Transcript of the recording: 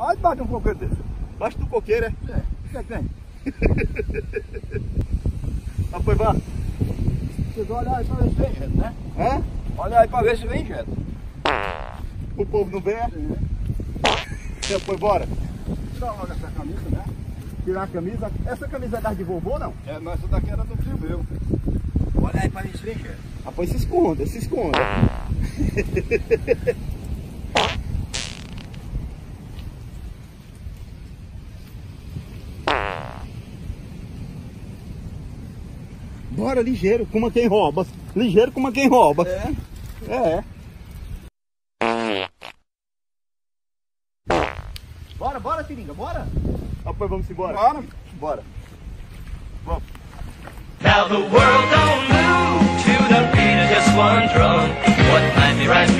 Olha debaixo de um coqueiro desse. Baixo do coqueiro, é? É, o que é que tem? Ah, foi vá. Vocês olham aí pra ver se vem jeito, né? Hã? Olha aí pra ver se vem jeito. O povo não vê, é? Então, foi bora. Tira logo essa camisa, né? Tirar a camisa. Essa camisa é das de vovô, não? É, mas essa daqui era do tio meu. Olha aí pra ver se vem jeito. Ah, pois se esconda, se esconda. Bora, ligeiro, como quem rouba. Ligeiro como quem rouba. É. É. Bora, bora, Tiringa, bora. Ah, pois vamos embora. Bora. Bora. Vamos. Now the world don't move to the beat of just one drum. What might be right for you